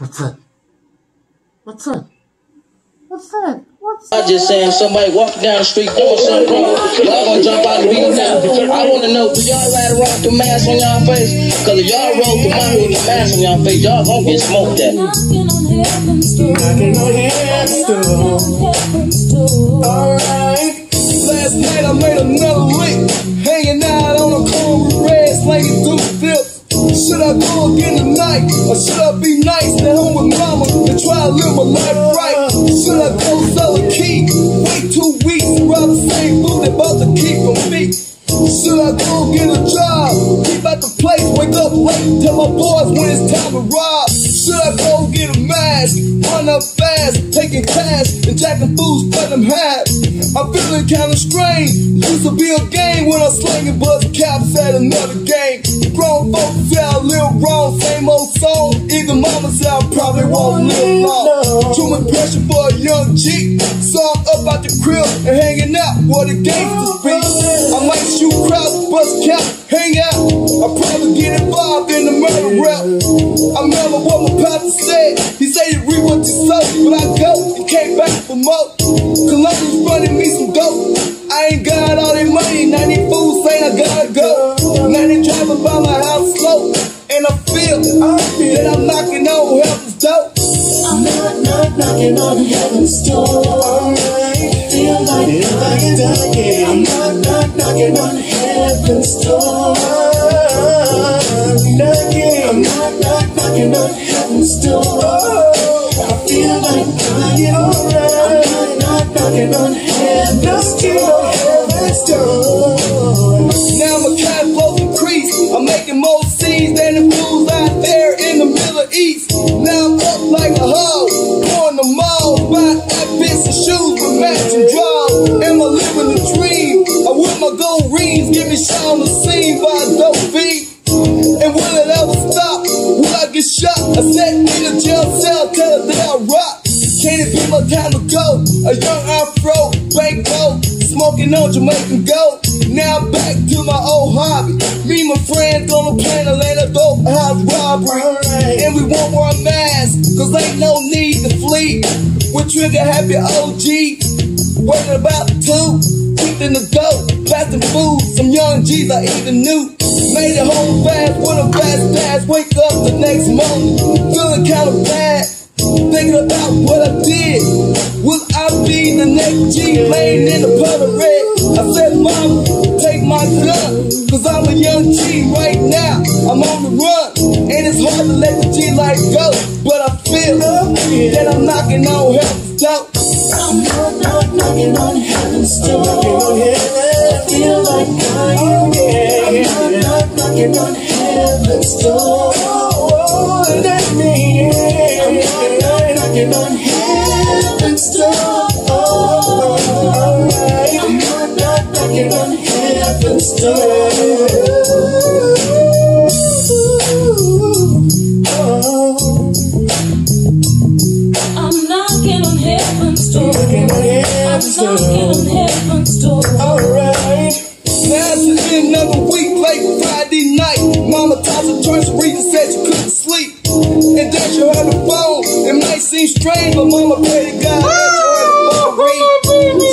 What's that? What's that? What's that? What's I just saying somebody walking down the street doing something wrong. Y'all gonna jump out and beat them down. I wanna know, do y'all ride around with the mask on y'all face? Cause if y'all roll the money with the mask on y'all face, y'all gonna get smoked at. Knocking on heaven's door. Alright. Last night I made another lick. Hanging out on a corner with red, slanging through the field. Should I go again tonight? Or should I be live my life right? Should I go sell a key? Wait two weeks the same food the key from me? Up late, tell my boys when it's time to rob. Should I go get a mask? Run up fast, taking cash and jacking fools, them half. I'm feeling kinda strange. Used to be a game when I'm slinging buzz caps at another game. Grown folks I live wrong, same old song. Mama said I probably won't live long. Too much pressure for a young G. So I'm up out the crib and hanging out where the gangsters be. I might shoot crowds, bust cap, hang out. Get involved in the murder rap. I remember what my pastor said. He said you read what you sow, but I go and came back for more. Columbus running me some dope. I ain't got all that money, now these fools saying I gotta go. Now they driving by my house slow, and I feel that I'm knocking on heaven's door. I'm not, not knocking on heaven's door. Feel like dying. I'm not, not knocking on heaven's door. Knocking on heaven's door. I feel like dying. I'm not, knocking on heaven's door. Heaven's door. Now my cash flow increase. I'm making more scenes than the fools out there in the Middle East. Now I'm up like a hoe, going to malls, buying outfits and shoes with matching draws. I sat in a jail cell, tell her that I rock. Can it be my time to go? A young afro, bankroll, smoking on Jamaican gold. Now I'm back to my old hobby. Me and my friends gonna plan to land a dope house robbery. And we won't wear masks, cause ain't no need to flee. With trigger happy OG, working about two, keeping the dope, blasting food. Some young G's I even knew. Made it home fast with a fast dash. Wake up the next morning, feeling kinda bad. Thinking about what I did. Will I be the next G laying in the puddle red? I said, Mom, take my gun. Cause I'm a young G right now. I'm on the run. And it's hard to let the G light go. But I feel that I'm knocking on heaven's door. I'm knocking on heaven's door. Knocking on heaven's door. Let me in. I'm knocking on heaven's door. I'm not, knocking on heaven's door. I'm knocking on heaven's A joint to said she couldn't sleep. And then she heard the phone. It might seem strange, but mama prayed to God that she heard the phone ring.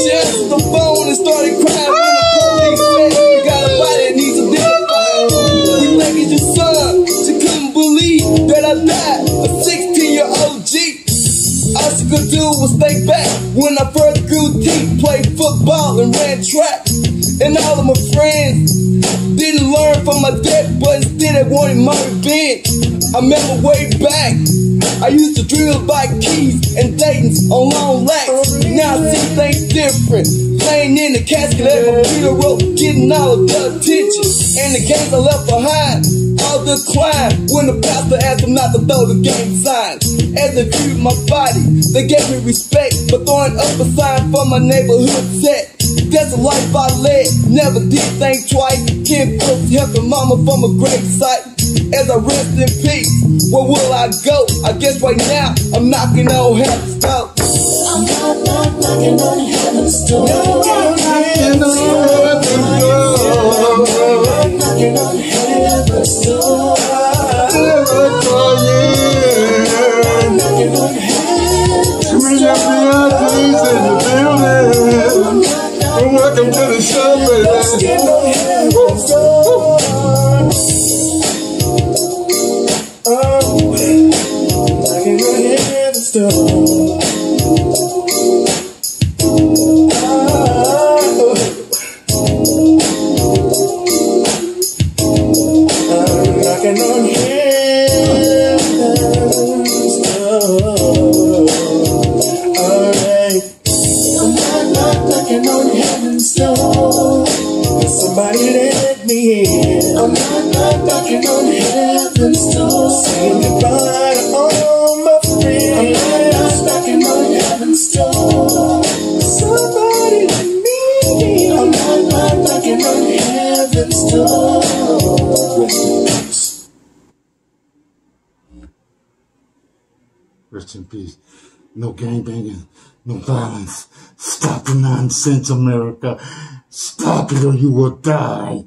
She answered the phone and started crying when the police said, You ah, got a body that needs identified. We think it's your son. She couldn't believe that I died. A 16 year old G. All she could do was think back when I first grew teeth, played football and ran track. And all of my friends didn't learn from my debt, but instead they wanted my revenge. I remember way back, I used to drill by keys and Dayton's on long laps. Now I see things different. Laying in the casket at my rope, getting all of the attention. And the games I left behind, all declined when the pastor asked them not to throw the game signs. As they viewed my body, they gave me respect for throwing up a sign for my neighborhood set. That's the life I led, never did think twice. Kin folks helping mama from a great sight. As I rest in peace, where will I go? I guess right now I'm knocking on heaven's door. I'm not, not knocking on heaven's door. Knocking heaven's door. Somebody let me in. I'm not, not knocking on heaven's door. Saying goodbye to all my friends. I'm not, not knocking on heaven's door. Somebody let me in. I'm not, not knocking on heaven's door. Rest in peace. No gangbanging, no violence. Stop the nonsense, America. Stop it or you will die.